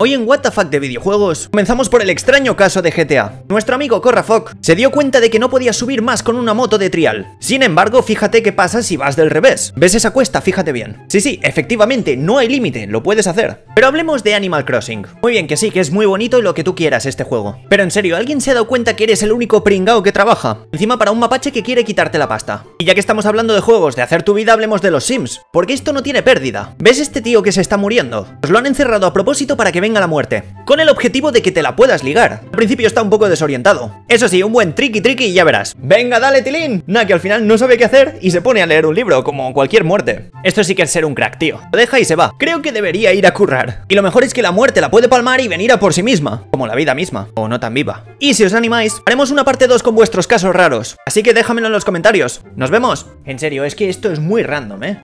Hoy en WTF de videojuegos comenzamos por el extraño caso de GTA. Nuestro amigo Corrafoc se dio cuenta de que no podía subir más con una moto de trial. Sin embargo, fíjate qué pasa si vas del revés. ¿Ves esa cuesta? Fíjate bien. Sí, sí, efectivamente, no hay límite, lo puedes hacer. Pero hablemos de Animal Crossing. Muy bien, que sí, que es muy bonito y lo que tú quieras este juego. Pero en serio, ¿alguien se ha dado cuenta que eres el único pringao que trabaja? Encima para un mapache que quiere quitarte la pasta. Y ya que estamos hablando de juegos, de hacer tu vida, hablemos de los Sims. Porque esto no tiene pérdida. ¿Ves este tío que se está muriendo? Os lo han encerrado a propósito para que venga la muerte, con el objetivo de que te la puedas ligar. Al principio está un poco desorientado. Eso sí, un buen tricky tricky y ya verás. Venga, dale, Tilín. Nah, que al final no sabe qué hacer y se pone a leer un libro, como cualquier muerte. Esto sí que es ser un crack, tío. Lo deja y se va. Creo que debería ir a currar. Y lo mejor es que la muerte la puede palmar y venir a por sí misma, como la vida misma, o no tan viva. Y si os animáis, haremos una parte 2 con vuestros casos raros. Así que déjamelo en los comentarios. Nos vemos. En serio, es que esto es muy random, ¿eh?